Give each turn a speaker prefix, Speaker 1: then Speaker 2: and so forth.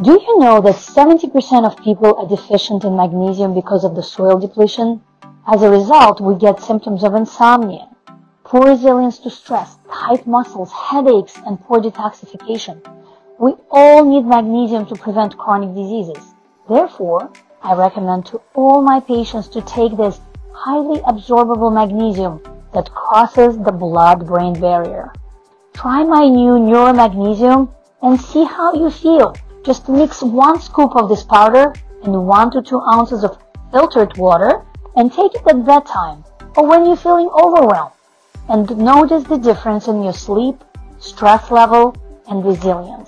Speaker 1: Do you know that 70% of people are deficient in magnesium because of the soil depletion? As a result, we get symptoms of insomnia, poor resilience to stress, tight muscles, headaches, and poor detoxification. We all need magnesium to prevent chronic diseases. Therefore, I recommend to all my patients to take this highly absorbable magnesium that crosses the blood-brain barrier. Try my new Neuromagnesium and see how you feel. Just mix one scoop of this powder in one to two ounces of filtered water and take it at bedtime or when you're feeling overwhelmed and notice the difference in your sleep, stress level, and resilience.